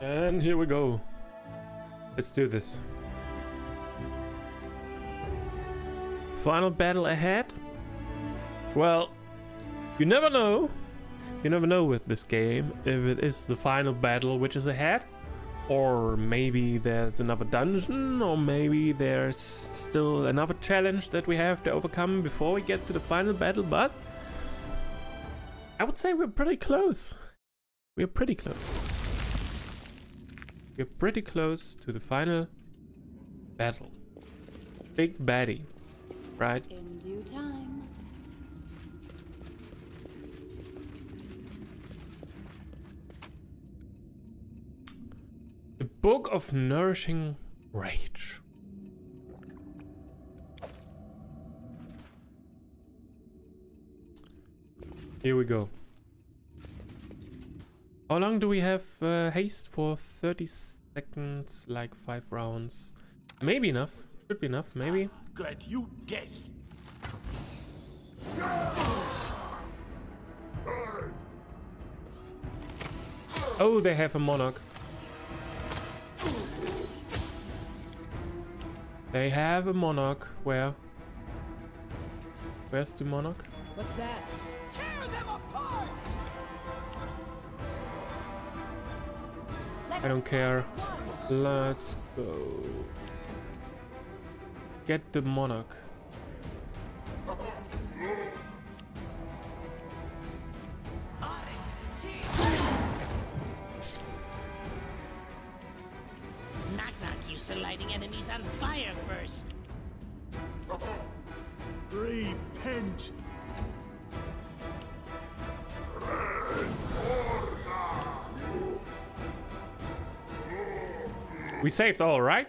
And here we go. Let's do this. Final battle ahead? Well, you never know. You never know with this game if it is the final battle which is ahead, or maybe there's another dungeon, or maybe there's still another challenge that we have to overcome before we get to the final battle, but I would say we're pretty close. We're pretty close. We're pretty close to the final battle. Big baddie, right? In due time. The Book of Nourishing Rage. Here we go. How long do we have uh, haste for? 30 seconds, like 5 rounds. Maybe enough. Should be enough, maybe. Get you dead. Oh, they have a monarch. They have a monarch. Where? Where's the monarch? What's that? I don't care. Let's go. Get the monarch. We saved all, right?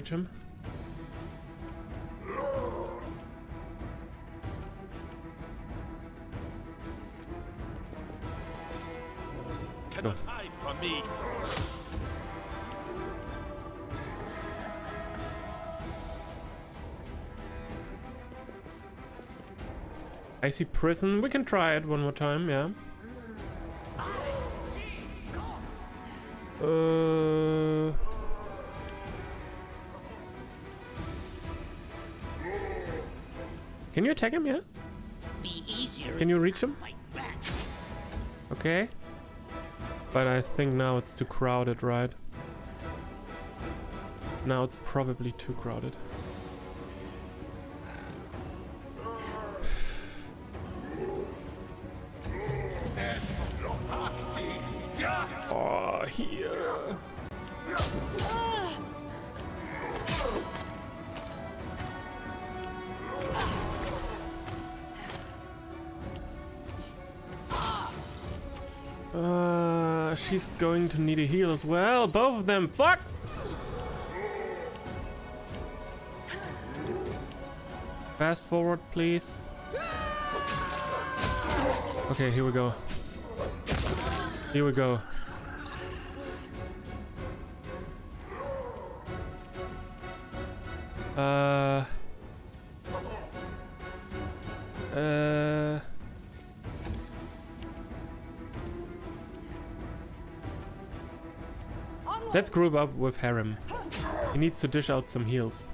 Reach him. Cannot hide from me. I see prison. We can try it one more time, yeah. Uh, you attack him? Yeah. Can you reach him? Okay. But I think now it's too crowded, right? Now it's probably too crowded. Need a heal as well. Both of them. Fuck! Fast forward, please. Okay, here we go. Here we go. Uh. Uh. Let's group up with Harrim. He needs to dish out some heals.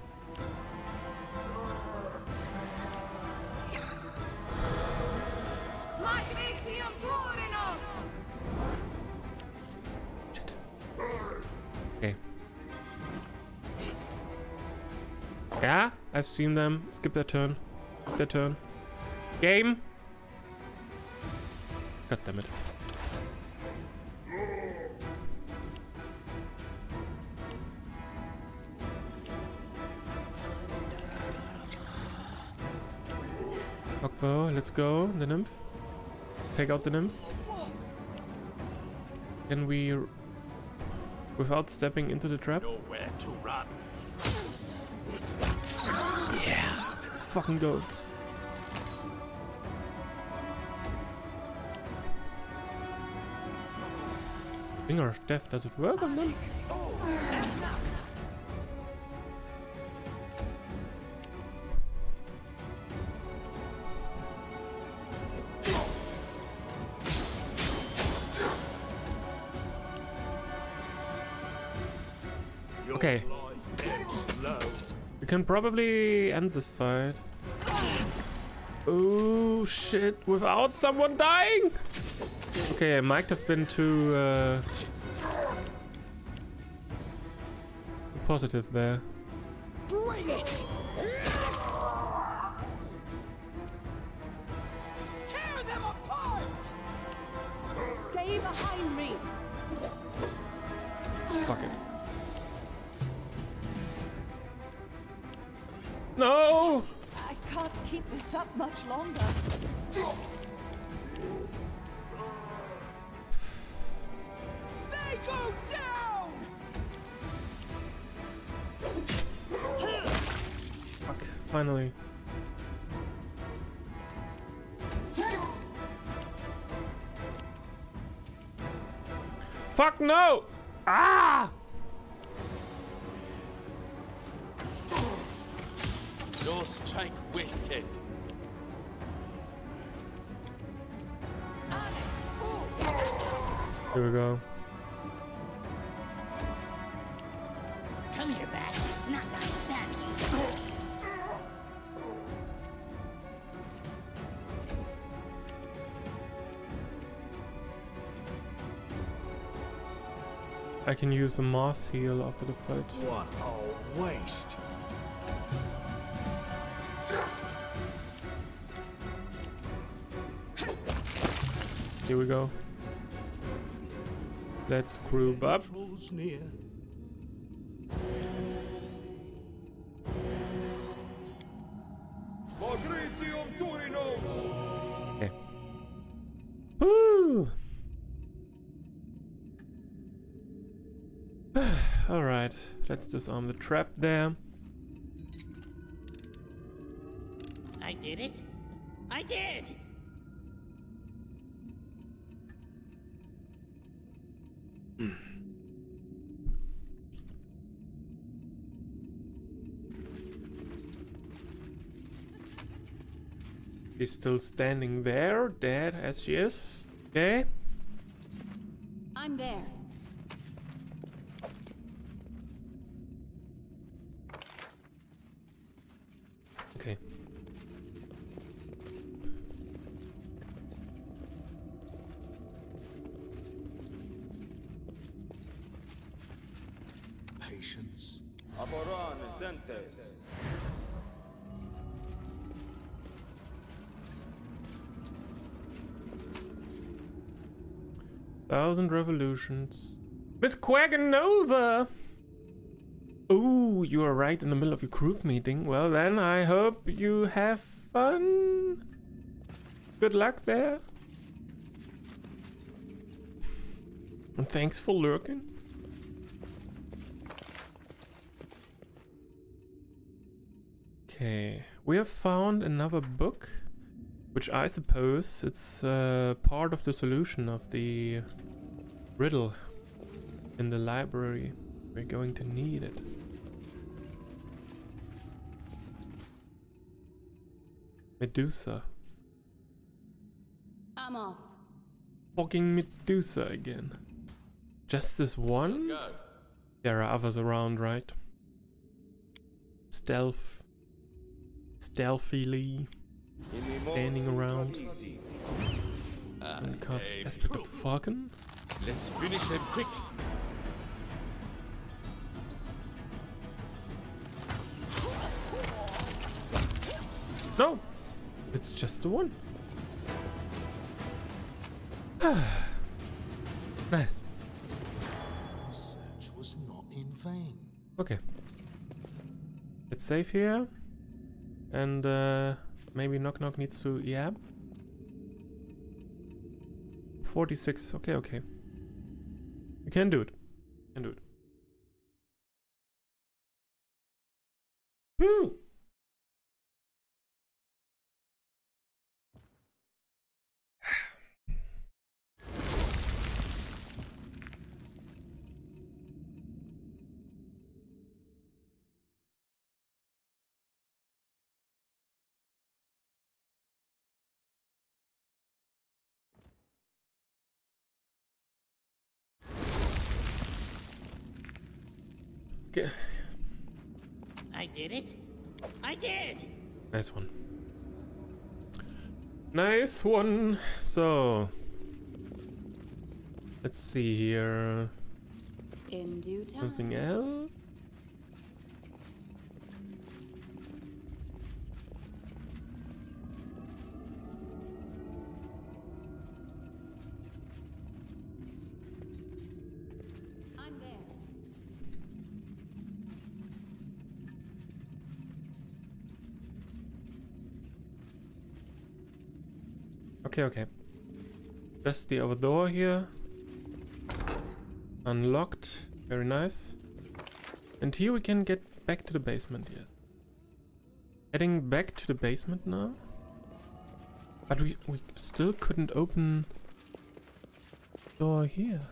Yeah, I've seen them. Skip their turn. Skip their turn. Game. God damn it. Rockbow, let's go. The nymph. Take out the nymph. Can we, without stepping into the trap? Nowhere to run. Let's fucking go. Finger of Death, does it work on them? Oh, Your probably end this fight. Oh shit, without someone dying! Okay, I might have been too uh, positive there. Bring it! Much longer. They go down! Fuck, finally. Fuck no! Ah! I can use a mass heal after the fight. What a waste. Here we go. Let's group up. Let's disarm the trap there. I did it. I did. Hmm. She's still standing there, dead as she is. Okay. I'm there. Thousand revolutions. Miss Quaganova! Ooh, you are right in the middle of your group meeting. Well then, I hope you have fun. Good luck there. And thanks for lurking. Okay, we have found another book, which I suppose it's uh, part of the solution of the riddle in the library. We're going to need it. Medusa. I'm off. Fucking Medusa again. Just this one? There are others around, right? Stealth. Stealthily standing around and cast aspect of the falcon. Let's finish them quick. No! It's just the one. nice. Our search was not in vain. Okay. Let's save here. And uh, maybe Nok-Nok needs to... Yeah. 46. Okay, okay. You can do it. can do it. Woo! Okay. I did it. I did. Nice one. Nice one. So, let's see here. In due time. Something else? Okay, okay. Just the other door here. Unlocked. Very nice. And here we can get back to the basement, yes. Heading back to the basement now. But we, we still couldn't open door here.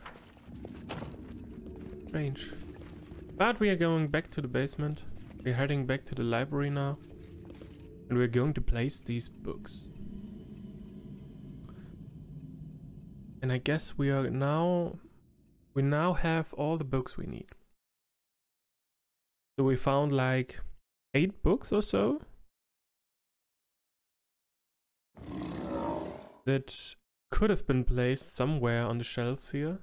Strange. But we are going back to the basement. We're heading back to the library now. And we're going to place these books. And I guess we are now we now have all the books we need. So we found like eight books or so that could have been placed somewhere on the shelves here.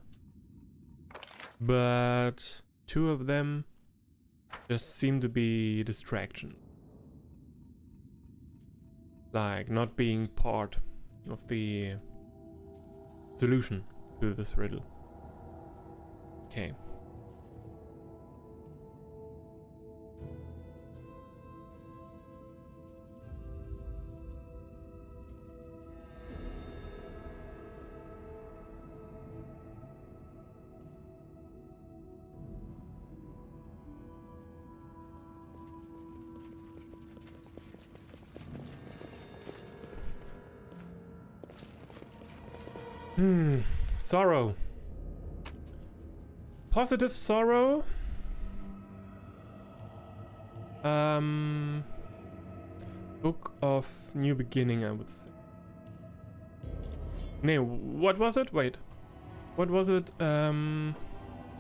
But two of them just seem to be distraction. Like not being part of the solution to this riddle. Okay. Hmm, sorrow. Positive sorrow. Um, book of new beginning, I would say. No, what was it? Wait, what was it? Um,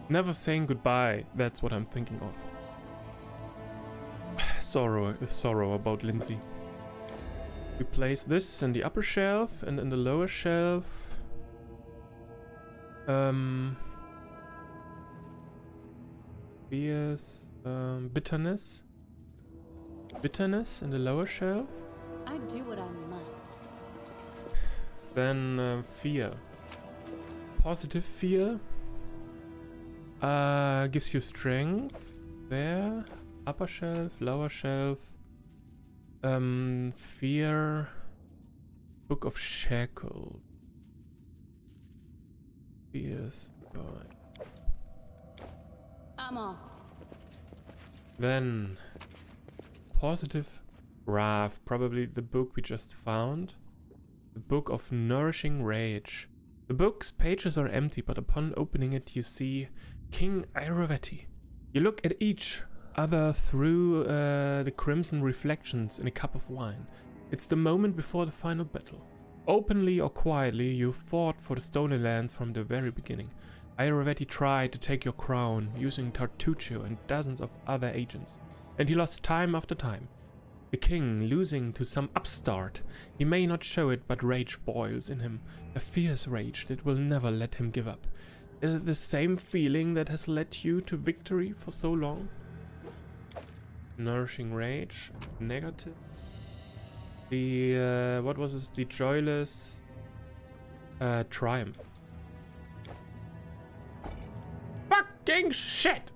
never saying goodbye. That's what I'm thinking of. sorrow, sorrow about Lindsay. We place this in the upper shelf and in the lower shelf. Um, fears, um, bitterness. Bitterness in the lower shelf. I do what I must. Then uh, fear. Positive fear. Uh, gives you strength. There. Upper shelf, lower shelf. Um, fear. Book of Shackles. Fears. Boy. I'm off. Then positive wrath, probably the book we just found. The book of nourishing rage. The book's pages are empty, but upon opening it you see King Irovetti. You look at each other through uh, the crimson reflections in a cup of wine. It's the moment before the final battle. Openly or quietly, you fought for the Stolen Lands from the very beginning. Irovetti tried to take your crown using Tartuccio and dozens of other agents, and he lost time after time. The king losing to some upstart. He may not show it, but rage boils in him, a fierce rage that will never let him give up. Is it the same feeling that has led you to victory for so long? Nourishing rage, negative. The, uh, what was it? The joyless Uh, triumph. Fucking shit!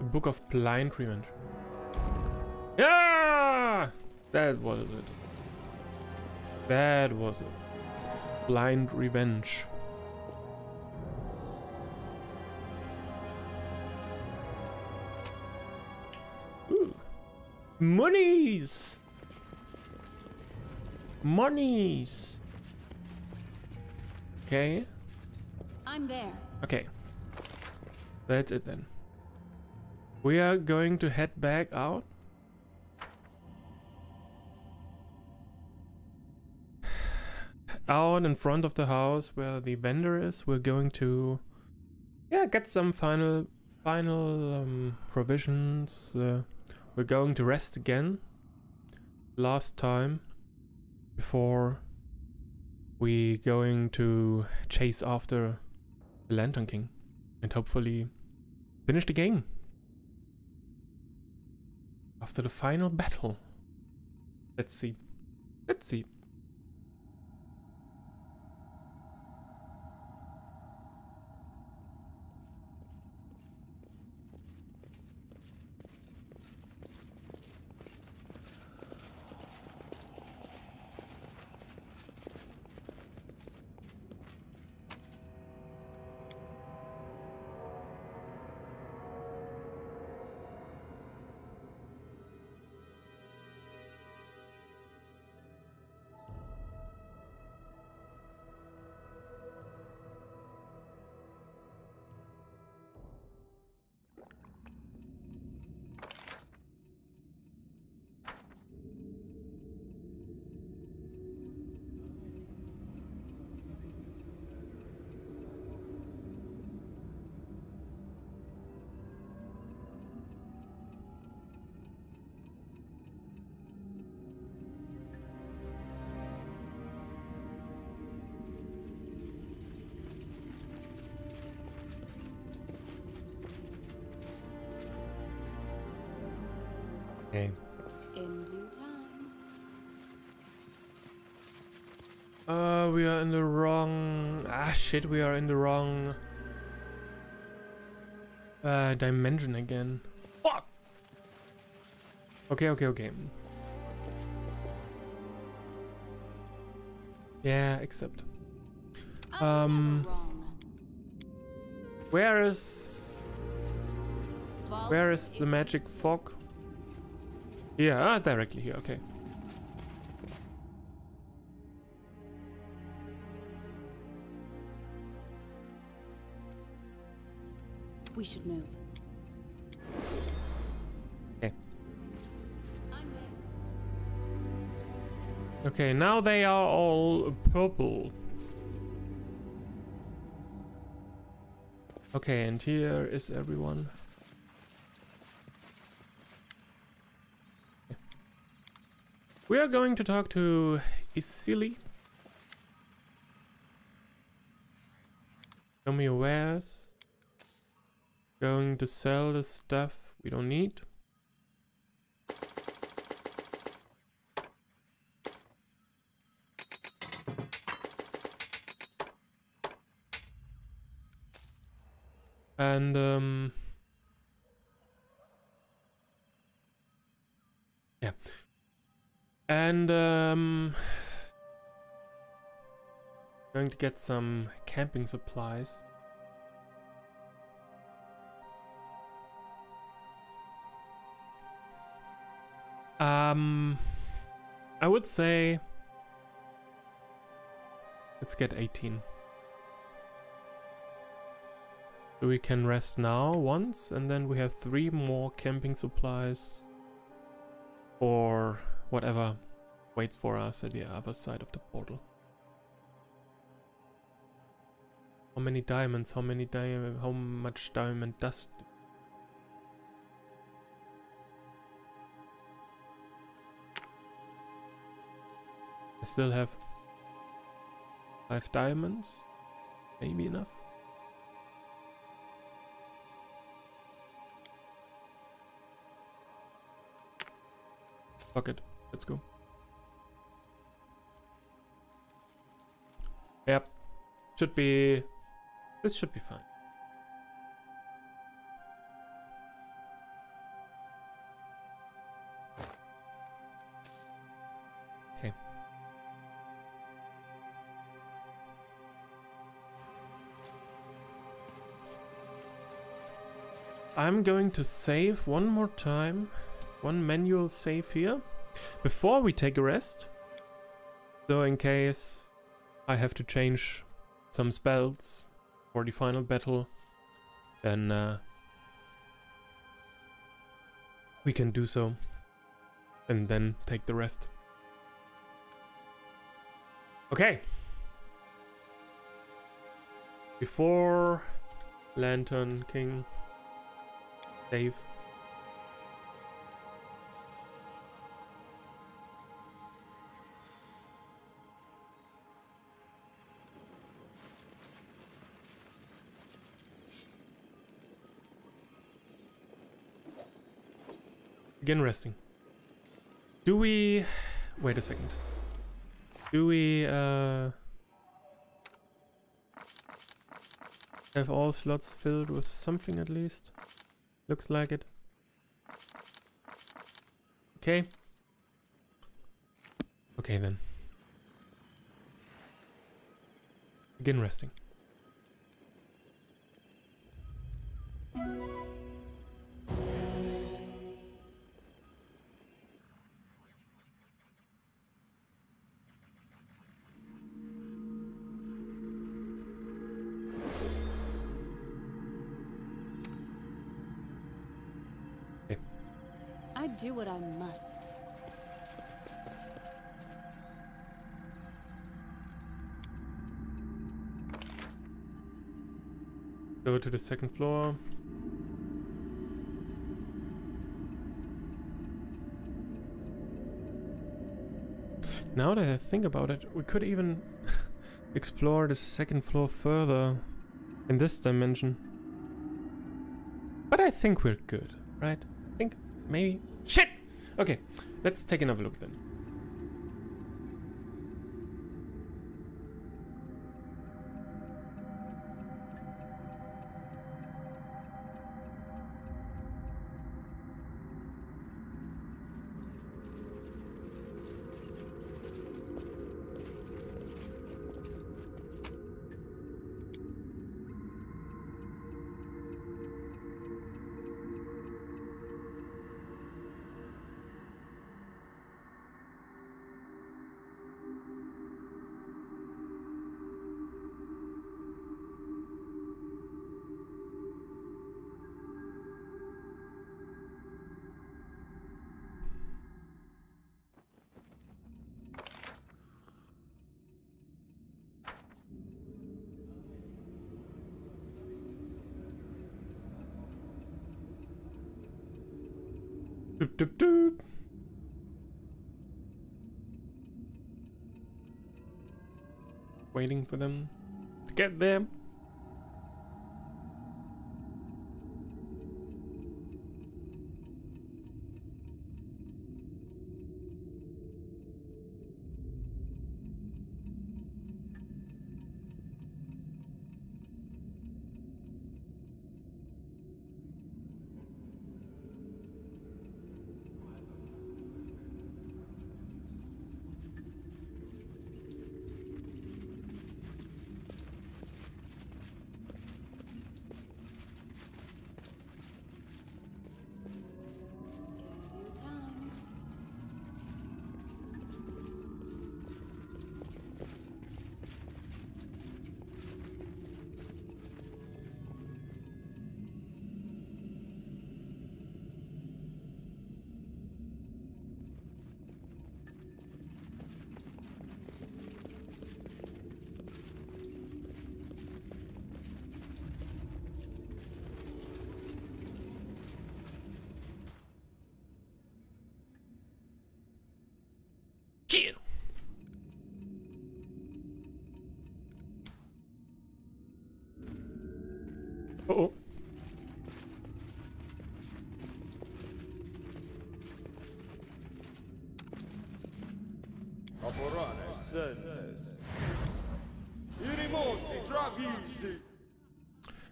Book of Blind Revenge. Yeah! That was it. That was it. Blind Revenge. Ooh. Monies! Monies! Okay, I'm there. okay. That's it then. We are going to head back out. Out in front of the house where the vendor is, we're going to yeah, get some final final um, provisions. Uh, we're going to rest again. Last time before we going to chase after the Lantern King and hopefully finish the game after the final battle. Let's see. Let's see. Okay. In due time. Uh, we are in the wrong. Ah, shit, we are in the wrong. Uh, dimension again. Fuck! Okay, okay, okay. Yeah, except. Um. Where is. Where is the magic fog? Here, ah, directly here, okay. We should move. Okay. Okay, now they are all purple. Okay, and here is everyone. We are going to talk to Isili. Show me wares. Going to sell the stuff we don't need. And um Yeah. And um going to get some camping supplies. Um I would say let's get 18. So we can rest now once, and then we have three more camping supplies or whatever waits for us at the other side of the portal. How many diamonds? How many diamond? How much diamond dust? I still have five diamonds. Maybe enough. Fuck it. Let's go. Yep. Should be... This should be fine. Okay. I'm going to save one more time. One manual save here. Before we take a rest. So in case I have to change some spells for the final battle, then uh, we can do so. And then take the rest. Okay. Before Lantern King save. Begin resting. Do we... Wait a second. Do we, uh... Have all slots filled with something at least? Looks like it. Okay. Okay then. Begin resting. Do what I must. Go to the second floor. Now that I think about it, we could even explore the second floor further in this dimension. But I think we're good, right? I think maybe... Shit! Okay, let's take another look then. Doop, doop, doop. Waiting for them to get there.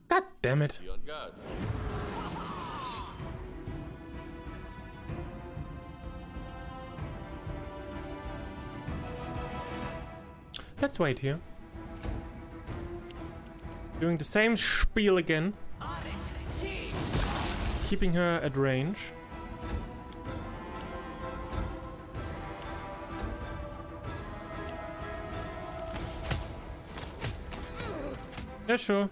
God damn it. Let's wait here. Doing the same spiel again. Keeping her at range. Yeah, sure.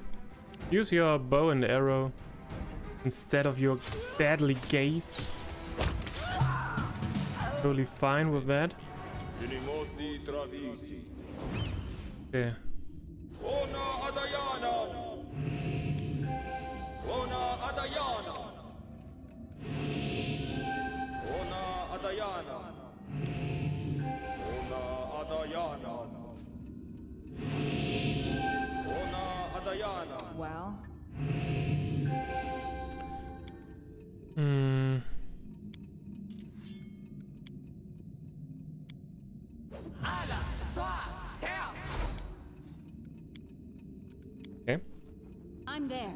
Use your bow and arrow instead of your deadly gaze. Totally fine with that. Okay. Adayana. Well, Hmm. Okay. I'm there.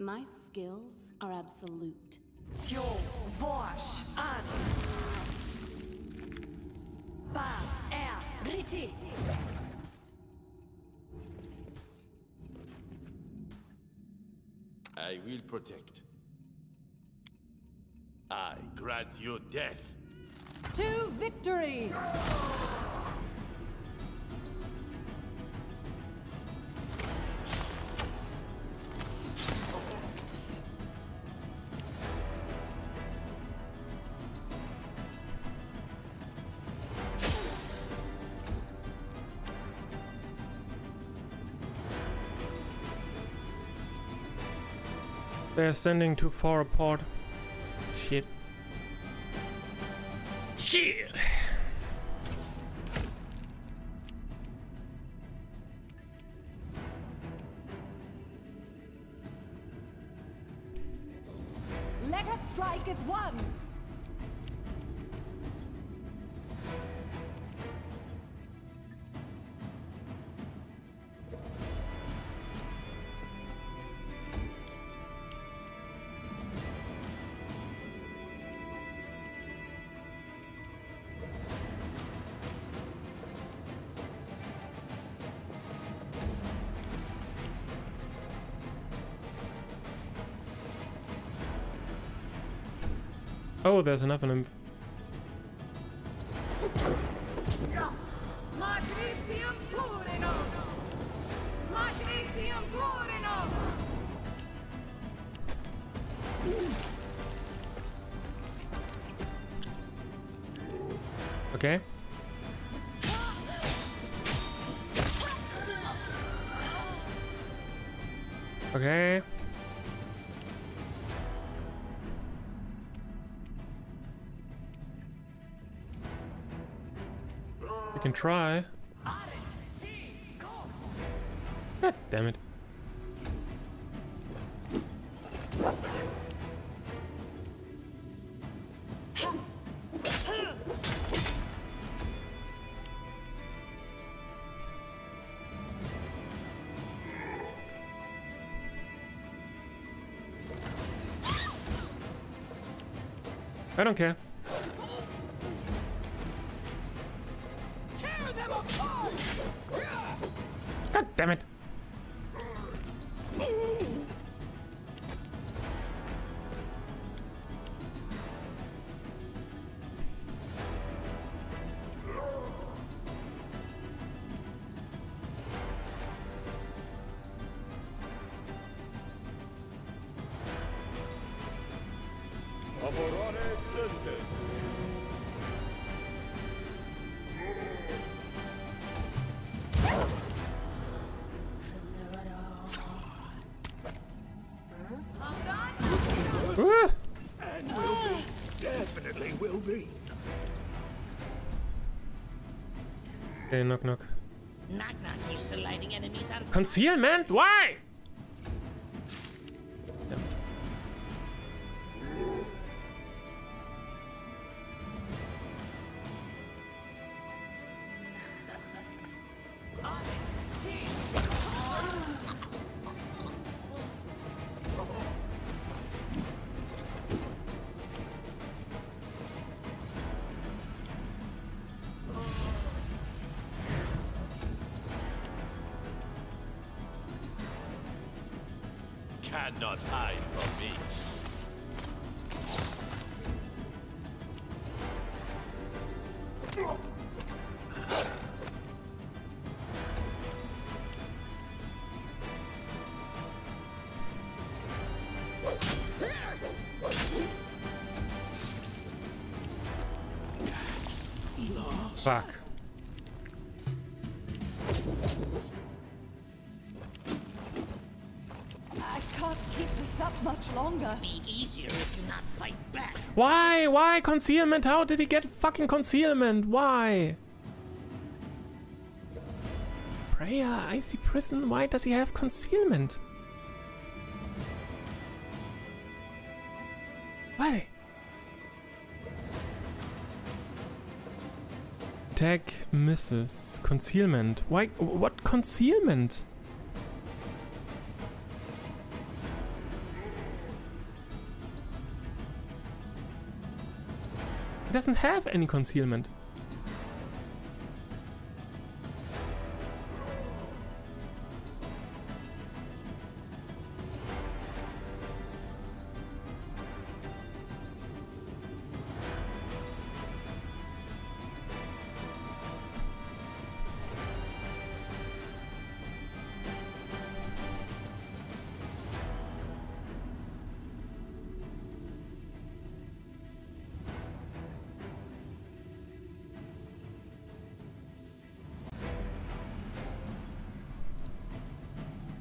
My skills are absolute. Tjo, Bosch, an. Ba, er, Riti. I will protect. I grant you death. To victory! They're standing too far apart. Shit. Shit! Oh, there's enough of try. God damn it. I don't care. Damn it. Okay, knock knock. Knock knock lighting enemies. Concealment? Why? Much longer. Be easier if you not fight back. Why? Why concealment? How did he get fucking concealment? Why? Prayer, icy prison. Why does he have concealment? Why? Attack misses. Concealment. Why? What concealment? He doesn't have any concealment.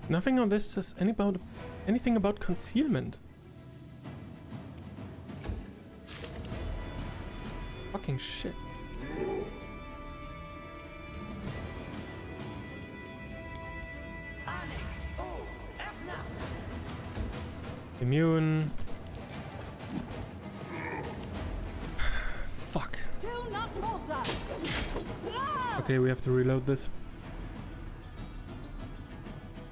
Nothing on this says any about anything about concealment. Fucking shit. Immune. Fuck. Do not falter. Okay, we have to reload this.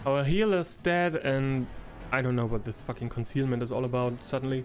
Our healer's dead and I don't know what this fucking concealment is all about suddenly.